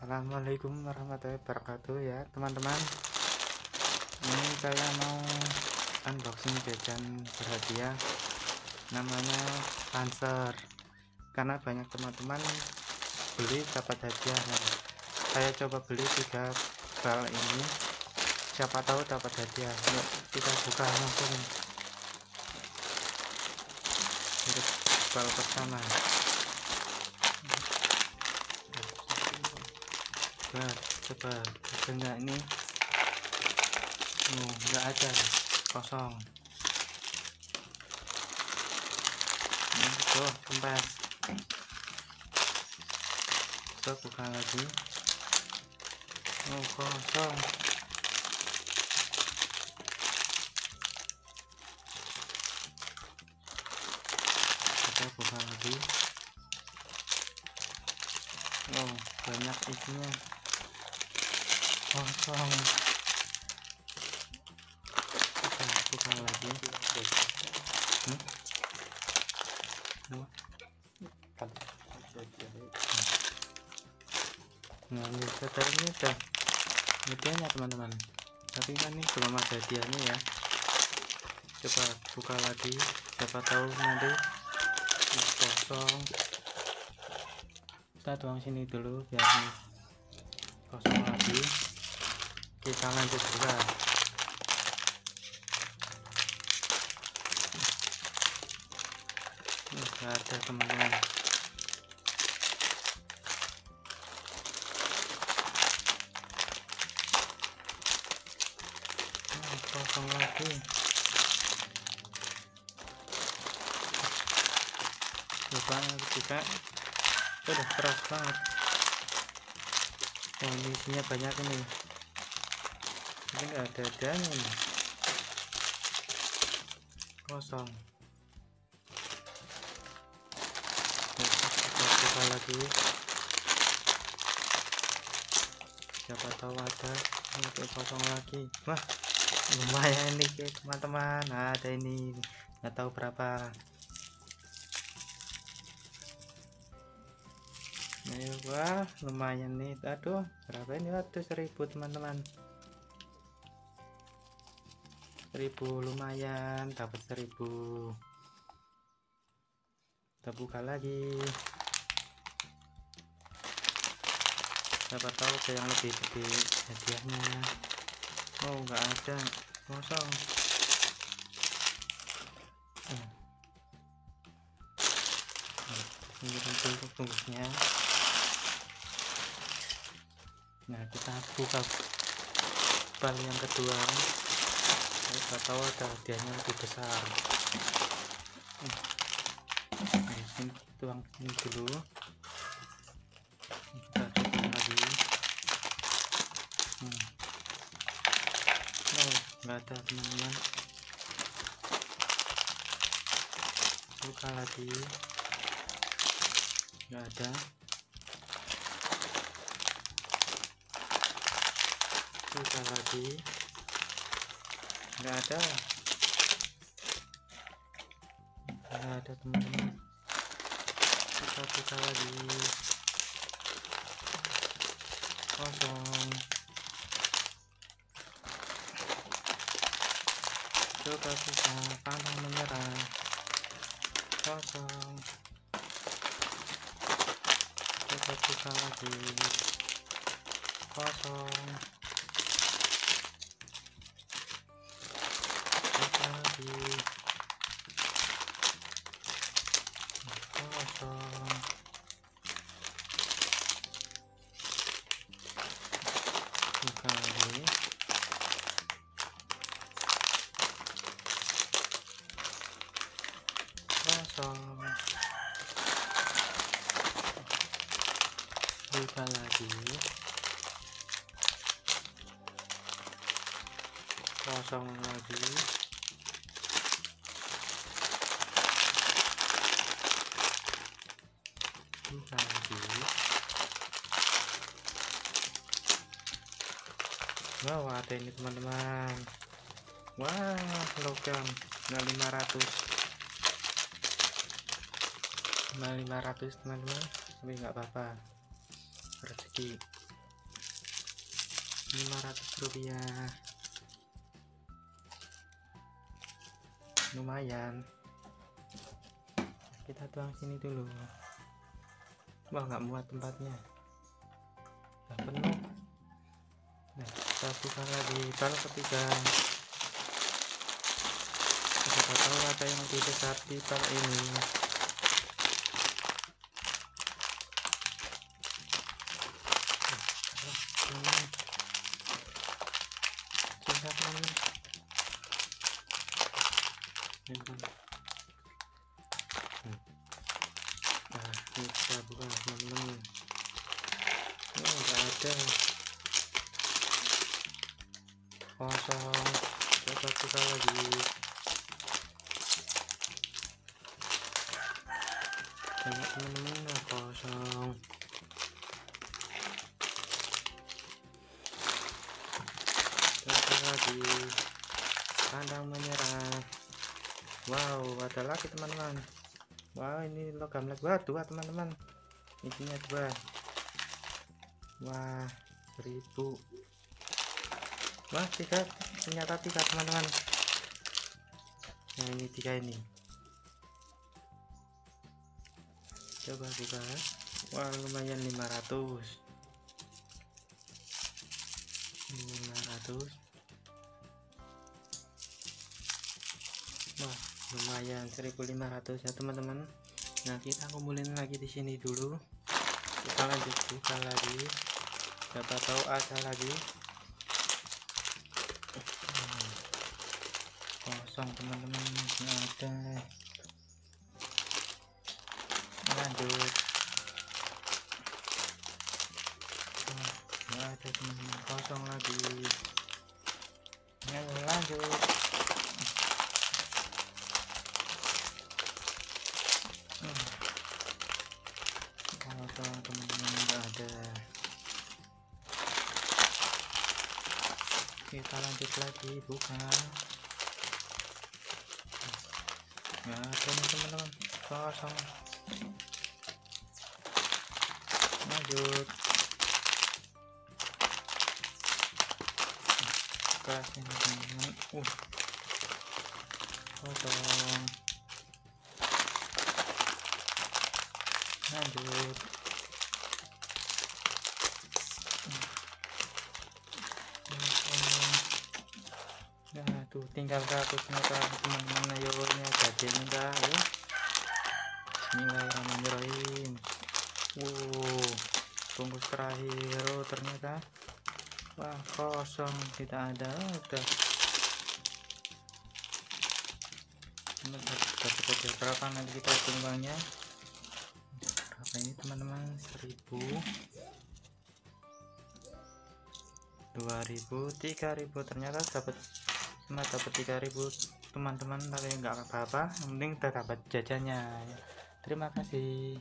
Assalamualaikum warahmatullahi wabarakatuh ya teman-teman. Ini saya mau unboxing jajan berhadiah namanya Lancer karena banyak teman-teman beli dapat hadiah. Nah, saya coba beli tiga bal ini. Siapa tahu dapat hadiah. Yuk kita buka langsung. Untuk bal pertama coba coba. Ada enggak ini. Oh enggak ada. Kosong. Ini tuh kempes. Coba buka lagi. Oh kosong. Kita buka lagi. Oh banyak isinya kosong. Kita buka lagi. Hmm? nah ini setel ini udah hadiahnya teman-teman. Tapi kan ini belum ada hadiahnya ya. Coba buka lagi. Siapa tahu nanti kosong. Kita tuang sini dulu biar kosong lagi kita lanjut buka ini ada teman-teman. Kosong lagi. Lupa juga udah keras banget. Isinya banyak ini ini enggak ada adanya ini kosong. Kita buka lagi. Siapa tahu ada oke kosong lagi. Wah lumayan nih teman-teman. Nah, ada ini. Nggak tahu berapa. Ayo, wah lumayan nih. Aduh berapa ini? Waktu seribu teman-teman seribu lumayan dapat seribu. Kita buka lagi. Siapa tahu ada yang lebih gede hadiahnya. Oh nggak ada. Kosong hmm. ini untuk bungkusnya. Nah kita buka bal yang kedua kita tahu ada hadiahnya lebih besar. Nah, ini tuang ini dulu. Kita coba lagi. Hmm. oh nggak ada teman-teman buka lagi. Nggak ada. Buka lagi nggak ada. Nggak ada teman-teman. Kita buka lagi. Kosong. Coba buka pantang menyerah. Kosong. Coba buka lagi. Kosong lagi kosong. Buka lagi kosong buka lagi kosong lagi lagi wow ada ini teman-teman. Wah logam. Nggak 500 cuma 500 teman-teman. Tapi nggak apa-apa. Rezeki. 500 rupiah. Lumayan. Kita tuang sini dulu wah nggak muat tempatnya. Udah penuh. Nah kita buka lagi. Kalau ketiga. Kita tahu ada yang besar di tal ini. Susah teman ini kita buka teman-teman. Oh nggak ada. Kosong coba buka lagi. Banyak teman-teman kosong coba lagi. Kandang menyerah. Wow ada lagi teman-teman wow ini logam lagi wah dua teman-teman. Isinya dua. Wah seribu. Wah tiga. Ternyata tiga teman-teman. Nah ini tiga ini. Coba buka. Wah lumayan 500 500 lumayan 1500 ya teman-teman. Nah kita kumpulin lagi di sini dulu. Kita lanjut buka lagi. Siapa tahu ada lagi. Kosong teman-teman. Ada. Lanjut. Nggak ada teman-teman. Kosong lagi. Lanjut kita lanjut lagi buka nih teman-teman kosong lanjut. Kelas ini teman-teman uh. Kosong lanjut Tuh tinggal 100 meter teman-teman. Ini gajian udah ya. Bismillahirrahmanirrahim. Wow, bungkus terakhir. Oh, ternyata wah kosong. Tidak ada udah. Berapa nanti kita hitung uangnya berapa ini teman-teman? 1000 2000 3000 ternyata dapat cuma dapat 3000 teman-teman tapi nggak apa-apa. Yang penting udah dapat jajannya terima kasih